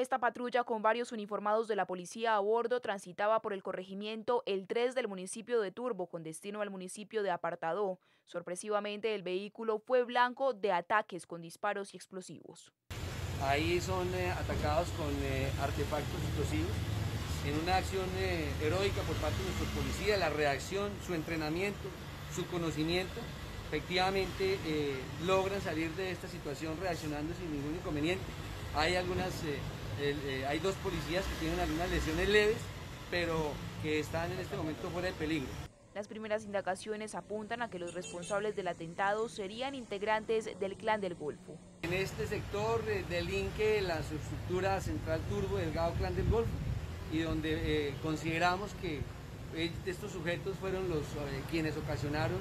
Esta patrulla con varios uniformados de la policía a bordo transitaba por el corregimiento El 3 del municipio de Turbo con destino al municipio de Apartadó. Sorpresivamente el vehículo fue blanco de ataques con disparos y explosivos. Ahí son eh, atacados con eh, artefactos explosivos en una acción eh, heroica por parte de nuestros policías, la reacción, su entrenamiento, su conocimiento, efectivamente logran salir de esta situación reaccionando sin ningún inconveniente. Hay algunas eh, hay dos policías que tienen algunas lesiones leves, pero que están en este momento fuera de peligro. Las primeras indagaciones apuntan a que los responsables del atentado serían integrantes del Clan del Golfo. En este sector eh, delinque la subestructura central turbo del Gado Clan del Golfo y donde eh, consideramos que estos sujetos fueron los quienes ocasionaron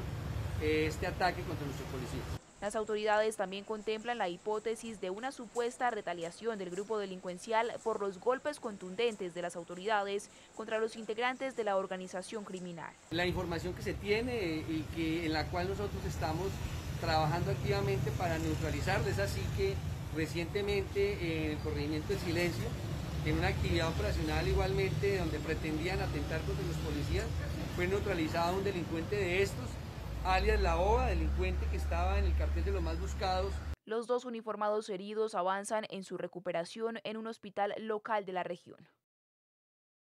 este ataque contra nuestros policías. Las autoridades también contemplan la hipótesis de una supuesta retaliación del grupo delincuencial por los golpes contundentes de las autoridades contra los integrantes de la organización criminal. La información que se tiene y que, en la cual nosotros estamos trabajando activamente para neutralizar, es así que recientemente en el corregimiento de silencio, en una actividad operacional igualmente donde pretendían atentar contra los policías, fue neutralizado un delincuente de estos alias La Ova, delincuente que estaba en el cartel de los más buscados. Los dos uniformados heridos avanzan en su recuperación en un hospital local de la región.